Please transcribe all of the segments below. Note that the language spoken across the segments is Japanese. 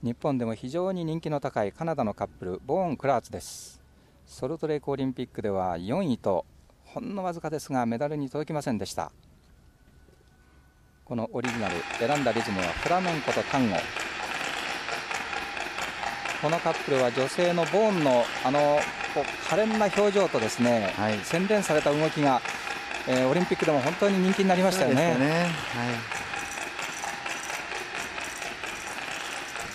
日本でも非常に人気の高いカナダのカップルボーン・クラーツです。ソルトレークオリンピックでは4位とほんのわずかですがメダルに届きませんでした。このオリジナル選んだリズムはフラメンコとタンゴ。このカップルは女性のボーンのあの可憐な表情とですね、はい、洗練された動きが、えー、オリンピックでも本当に人気になりましたよね。ね。はい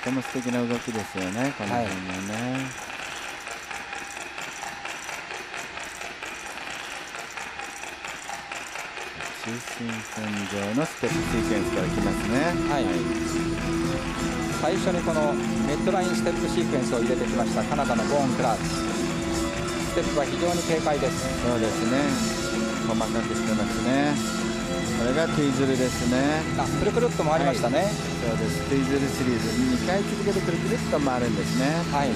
ても素敵な動きですよね、この辺のね。はい中心線上のステップシークエンスからきますね。はい、最初にこのメッドラインステップシークエンスを入れてきましたカナダのボーン・クラーツステップは非常に軽快です。そうですね。細かくしてますねがトゥイズルですね。あくるくるっと回りましたね、はい、そうです。トゥイズルシリーズ。2回続けてくるくるっと回るんですね。はい。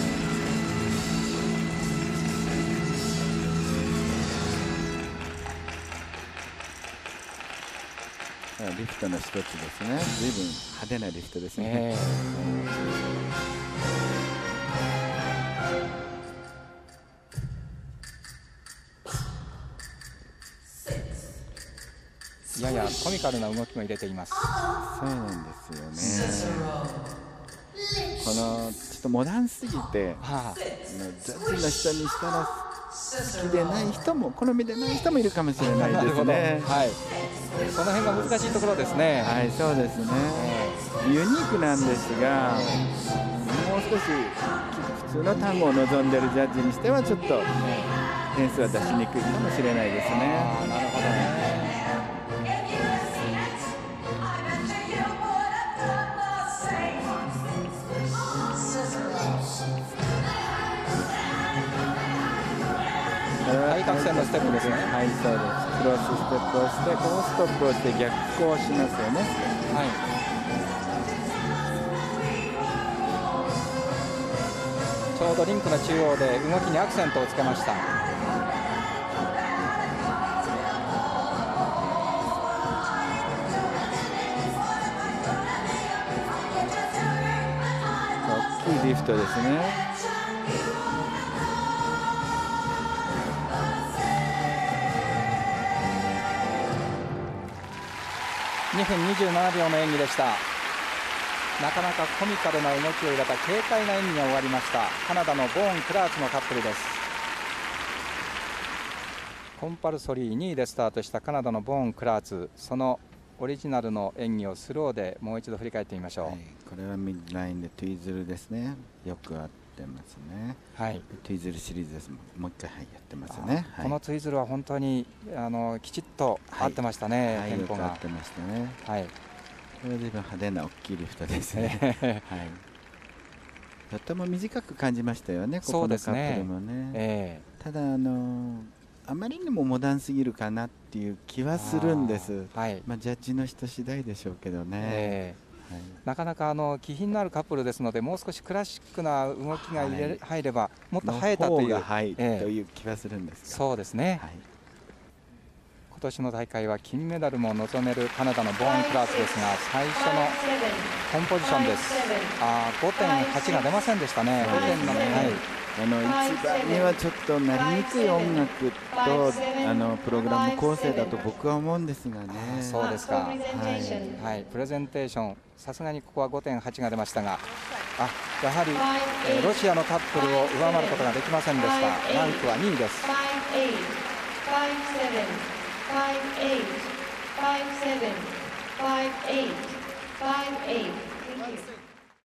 リフトの一つですね。随分派手なリフトですね、えーややコミカルな動きも入れています。そうなんですよね。このちょっとモダンすぎて、はあ、ジャッジの人にしたら好きでない人も好みでない人もいるかもしれないですね。はい。その辺が難しいところですね。はいそうですね、ユニークなんですがもう少し普通の単語を望んでるジャッジにしてはちょっと点数は出しにくいかもしれないですね。なるほどね角線のステップです。ねはいそうです。クロスステップをしてこのストップをして逆行しますよね。はい。ちょうどリンクの中央で動きにアクセントをつけました。大きいリフトですね2分27秒の演技でした。なかなかコミカルな動きを入れた軽快な演技が終わりました。カナダのボーン・クラーツのカップルです。コンパルソリー2位でスタートしたカナダのボーン・クラーツそのオリジナルの演技をスローでもう一度振り返ってみましょう、はい、これはミッドラインでトゥイズルですね。よく合ってますね。はい。トゥイズルシリーズですもう一回はいやってますね。このトゥイズルは本当にあのきちっと合ってましたね。はい、テンポが合ってましたね。はい。これは随分派手な大きいリフトですね。はい。とても短く感じましたよね。ここのカップルもね。ねえー、ただあのあまりにもモダンすぎるかなっていう気はするんです。はい。まあジャッジの人次第でしょうけどね。えーなかなかあの気品のあるカップルですのでもう少しクラシックな動きが入れ、はい、入ればもっと映えたという、はい、えー、という気はするんですそうですね、はい、今年の大会は金メダルも望めるカナダのボーン・クラーツですが最初のコンポジションですあ5.8が出ませんでしたね5点なのはいあの一番にはちょっとなりにくい音楽とあのプログラム構成だと僕は思うんですがね。そうですか。はい、はい、プレゼンテーションさすがにここは5.8が出ましたが、あやはり、えー、ロシアのカップルを上回ることができませんでした。ランクは2位です。five eight, five seven, five eight, five eight. Thank you.